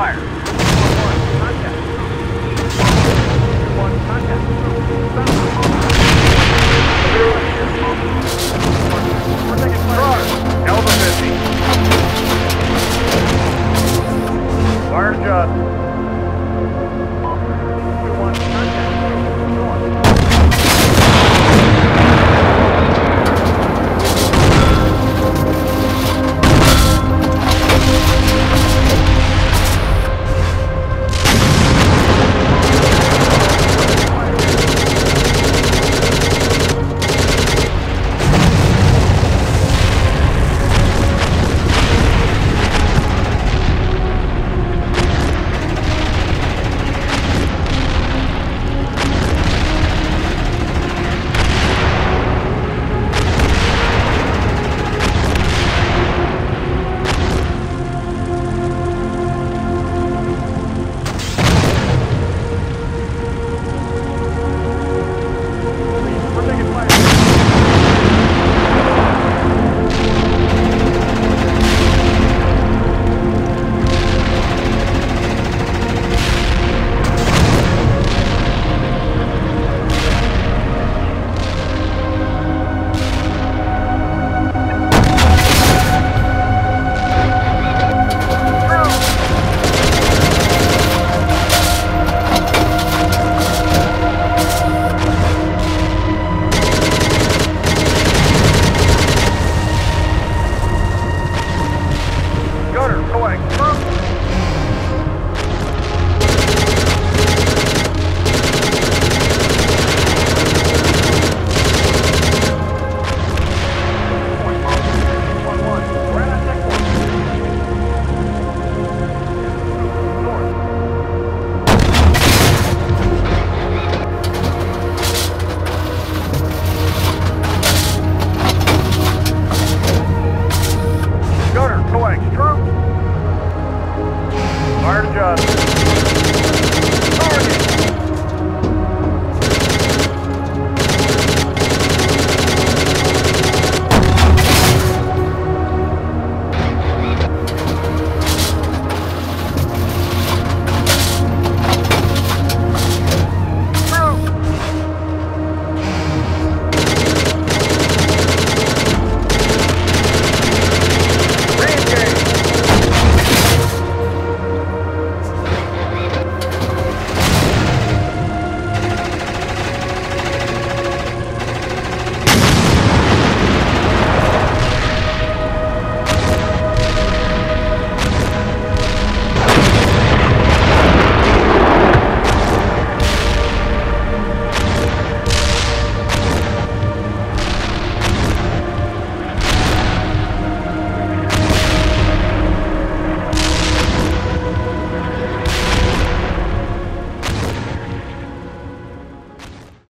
fire.